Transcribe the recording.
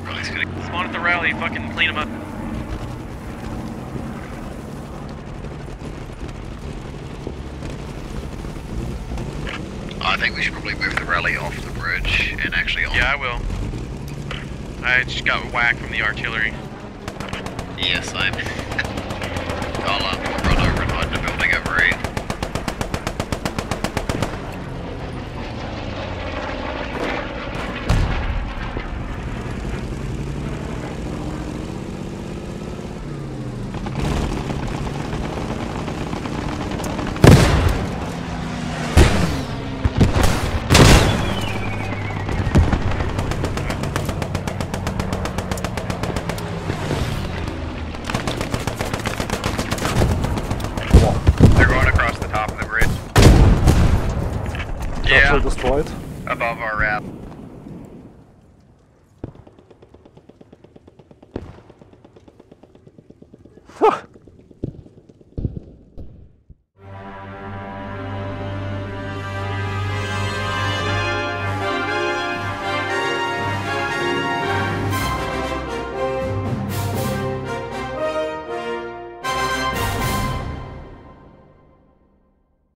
Everybody's gonna. Spawn at the rally, fucking clean them up. I think we should probably move the rally off the bridge and actually on. Yeah, I will. I just got whacked from the artillery. Yes, I'm. Yeah. Destroyed. above our rap. Huh.